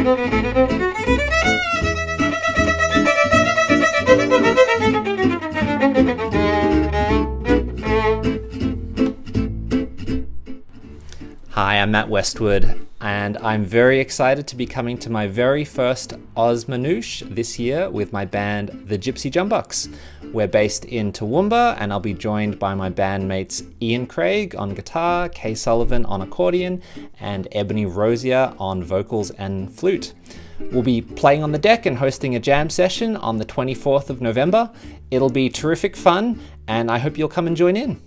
Müzik Hi, I'm Matt Westwood, and I'm very excited to be coming to my very first Oz Manouche this year with my band, the Gypsy Jumbucks. We're based in Toowoomba, and I'll be joined by my bandmates Ian Craig on guitar, Kay Sullivan on accordion, and Ebony Rosier on vocals and flute. We'll be playing on the deck and hosting a jam session on the 24th of November. It'll be terrific fun, and I hope you'll come and join in.